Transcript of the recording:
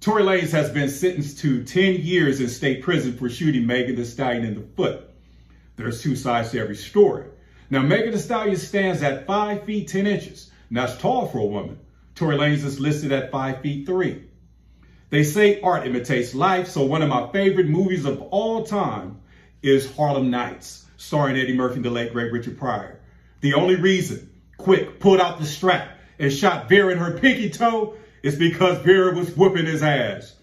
Tory Lanez has been sentenced to 10 years in state prison for shooting Megan Thee Stallion in the foot. There's two sides to every story. Now, Megan Thee Stallion stands at 5 feet 10 inches. And that's tall for a woman. Tory Lanez is listed at 5 feet 3. They say art imitates life, so one of my favorite movies of all time is Harlem Nights, starring Eddie Murphy and the late great Richard Pryor. The only reason Quick pulled out the strap and shot Vera in her pinky toe is because Vera was whooping his ass.